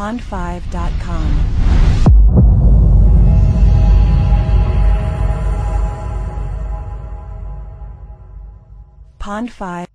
pond5.com. Pond 5